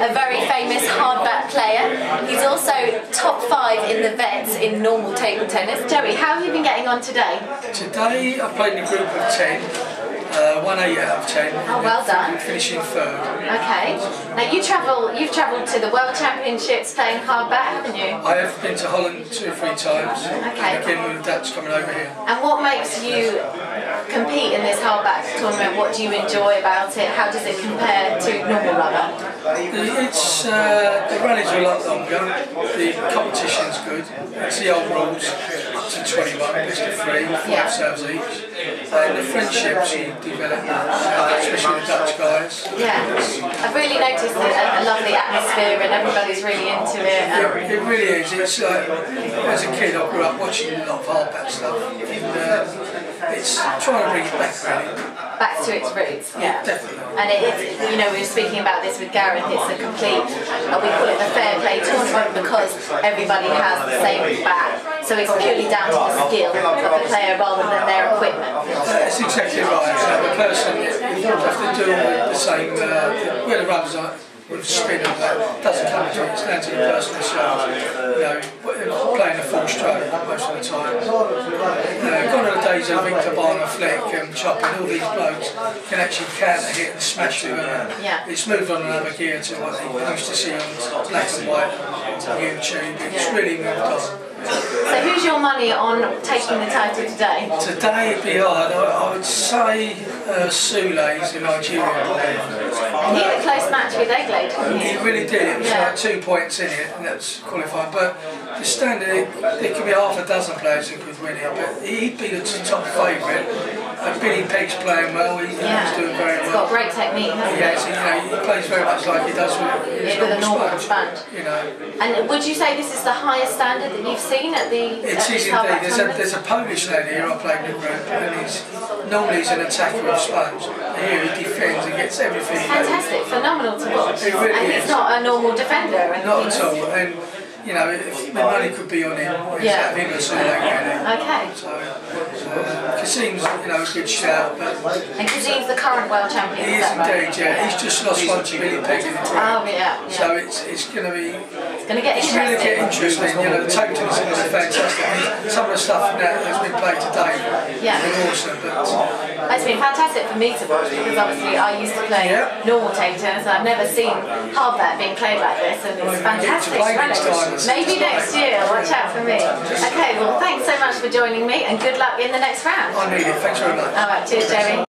a very famous hardbat player. He's also top five in the vets in normal table tennis. Joey, how have you been getting on today? Today I played in a group of 10, uh, one 8 out of 10. Oh, well done. Finishing third. Okay. Now you travel. You've travelled to the World Championships playing hardbat, haven't you? I have been to Holland two or three times. Okay. Again with Dutch coming over here. And what makes you compete in this hardbat tournament? What do you enjoy about it? How does it compare to normal rubber? It's uh, the rallies are a lot longer. The competition's good. It's the old rules up to 21, best of three, five Yeah. serves each. And the friendships you develop, uh, especially with the Dutch guys. Yeah. I've really noticed a, a lovely atmosphere and everybody's really into it. Um, It, it really is. It's like, as a kid, I grew up watching a lot of hardbat stuff. And, uh, it's trying to bring it back, really. back to its roots. Yeah. Definitely. And it is, you know, we were speaking about this with Gareth, it's a complete, uh, we call it the fair play tournament because everybody has the same back. So it's purely down to the skill of the player rather than their equipment. That's exactly right. So the person, you don't have to do the same, uh, where the rubbers are, with spin and that, doesn't come to it, it's down to the person themselves. You know, playing a full stroke most of the time. Uh, gone are the days of Victor Barna, Fleck and Chopping, all these blokes can actually counter hit and smash through it. Yeah. It's moved on another gear to what they used to see on black and white on YouTube. It's really moved on. So who's your money on taking the title today? Today it'd be hard. I, I would say uh, Sule's in Nigeria. And he had a close match with Egglade, didn't He he? really did. It was Yeah. like two points in it, and that's qualified. But the standard, there could be half a dozen players who could win it, but he'd be the top favourite. And Billy Peck's playing well. He, Yeah. he's doing very He's well. He's got great technique, hasn't Yeah, he? so, you know, he plays very much like he does with, Yeah, with a normal sponge. You know, And would you say this is the highest standard that you've seen at the it at is indeed. There's a, there's a Polish lad here I played with, and he's normally he's an attacker of sponge. Here he defends and gets everything. Fantastic, phenomenal to watch. It really and he's not a normal defender. Not at all. And you know, if the money could be on him, it's Yeah. out of him or something like that. Okay. So, uh, Kasim's, you know, a good shout, but And Kazim's the current world champion. he is is that right? indeed, yeah. He's just lost one to Billy Peck in the. Oh yeah. yeah. So it's it's going to be it's going to get it's really get interesting. interesting. You know, the totals is fantastic. Some of the stuff that has been played today Yeah. awesome. But It's been fantastic for me to watch because obviously I used to play normal tennis and I've never seen hardbat being played like this and it's Well, you get to fantastic. play next Really. time. Maybe next year. Watch out for me. Okay. Well, thanks so much for joining me and good luck in the next round. I need it. Thanks. All right. Cheers, Jerry.